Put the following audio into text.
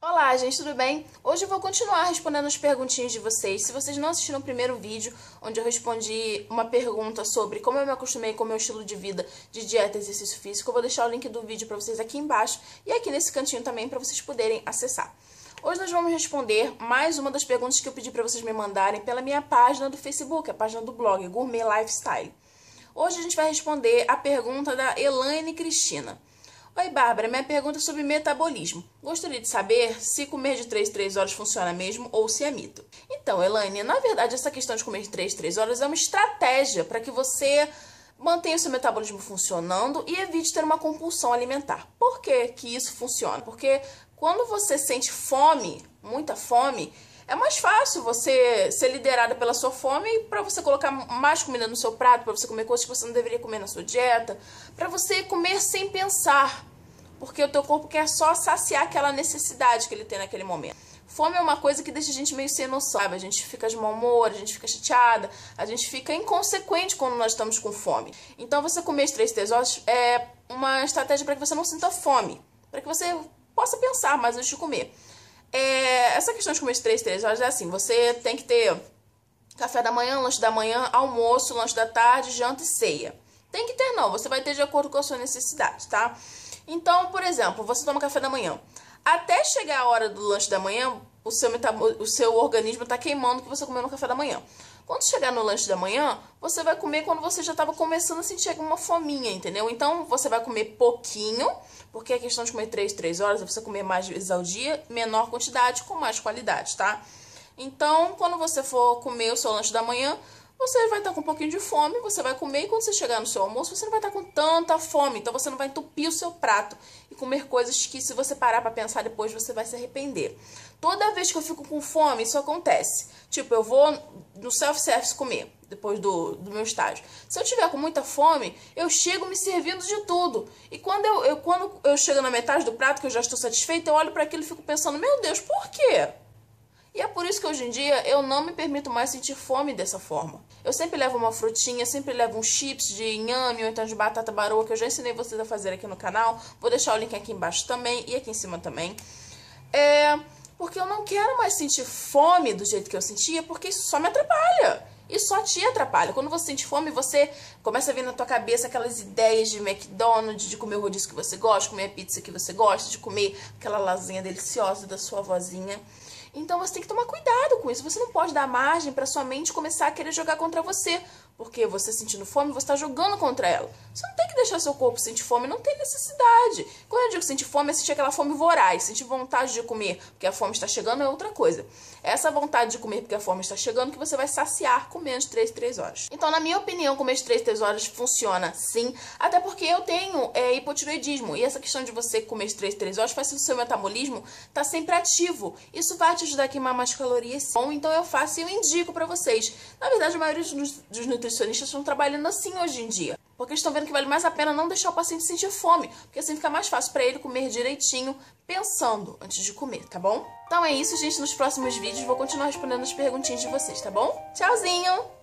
Olá, gente, tudo bem? Hoje eu vou continuar respondendo as perguntinhas de vocês. Se vocês não assistiram o primeiro vídeo, onde eu respondi uma pergunta sobre como eu me acostumei com o meu estilo de vida de dieta e exercício físico, eu vou deixar o link do vídeo para vocês aqui embaixo e aqui nesse cantinho também para vocês poderem acessar. Hoje nós vamos responder mais uma das perguntas que eu pedi para vocês me mandarem pela minha página do Facebook, a página do blog Gourmet Lifestyle. Hoje a gente vai responder a pergunta da Elaine Cristina. Oi, Bárbara, minha pergunta é sobre metabolismo. Gostaria de saber se comer de 3 3 horas funciona mesmo ou se é mito. Então, Elaine, na verdade, essa questão de comer de 3 3 horas é uma estratégia para que você mantenha o seu metabolismo funcionando e evite ter uma compulsão alimentar. Por que, que isso funciona? Porque quando você sente fome, muita fome, é mais fácil você ser liderada pela sua fome para você colocar mais comida no seu prato, para você comer coisas que você não deveria comer na sua dieta, para você comer sem pensar porque o teu corpo quer só saciar aquela necessidade que ele tem naquele momento. Fome é uma coisa que deixa a gente meio sem noção, sabe? A gente fica de mau humor, a gente fica chateada, a gente fica inconsequente quando nós estamos com fome. Então, você comer as três tesouros é uma estratégia para que você não sinta fome, para que você possa pensar mais antes de comer. É, essa questão de comer as três, horas é assim: você tem que ter café da manhã, lanche da manhã, almoço, lanche da tarde, janta e ceia. Tem que ter, não, você vai ter de acordo com a sua necessidade, tá? Então, por exemplo, você toma café da manhã. Até chegar a hora do lanche da manhã, o seu, o seu organismo está queimando o que você comeu no café da manhã. Quando chegar no lanche da manhã, você vai comer quando você já estava começando a sentir alguma fominha, entendeu? Então, você vai comer pouquinho, porque a questão de comer 3, 3 horas é você comer mais vezes ao dia, menor quantidade, com mais qualidade, tá? Então, quando você for comer o seu lanche da manhã, você vai estar com um pouquinho de fome, você vai comer e quando você chegar no seu almoço, você não vai estar com tanta fome, então você não vai entupir o seu prato e comer coisas que se você parar para pensar depois você vai se arrepender. Toda vez que eu fico com fome, isso acontece. Tipo, eu vou no self-service comer depois do, do meu estágio. Se eu tiver com muita fome, eu chego me servindo de tudo. E quando eu, eu quando eu chego na metade do prato, que eu já estou satisfeita, eu olho para aquilo e fico pensando: "Meu Deus, por quê?" E é por isso que hoje em dia eu não me permito mais sentir fome dessa forma. Eu sempre levo uma frutinha, sempre levo um chips de inhame ou então de batata baroa, que eu já ensinei vocês a fazer aqui no canal. Vou deixar o link aqui embaixo também e aqui em cima também. É porque eu não quero mais sentir fome do jeito que eu sentia, porque isso só me atrapalha. Isso só te atrapalha. Quando você sente fome, você começa a vir na tua cabeça aquelas ideias de McDonald's, de comer o rodízio que você gosta, comer a pizza que você gosta, de comer aquela lasanha deliciosa da sua vozinha. Então você tem que tomar cuidado com isso. Você não pode dar margem para sua mente começar a querer jogar contra você. Porque você sentindo fome, você está jogando contra ela. Você não tem que deixar seu corpo sentir fome, não tem necessidade. Quando eu digo sentir fome, é sentir aquela fome voraz, sentir vontade de comer, porque a fome está chegando é outra coisa. É essa vontade de comer porque a fome está chegando que você vai saciar comendo de 3 3 horas. Então, na minha opinião, comer de 3 3 horas funciona sim, até porque eu tenho é, hipotiroidismo. E essa questão de você comer de 3 3 horas faz com que o seu metabolismo tá sempre ativo. Isso vai te ajudar a queimar mais calorias. Bom, então eu faço e eu indico para vocês. Na verdade, a maioria dos, dos nutricionistas estão trabalhando assim hoje em dia. Porque estão vendo que vale mais a pena não deixar o paciente sentir fome, porque assim fica mais fácil para ele comer direitinho, pensando antes de comer, tá bom? Então é isso, gente. Nos próximos vídeos vou continuar respondendo as perguntinhas de vocês, tá bom? Tchauzinho!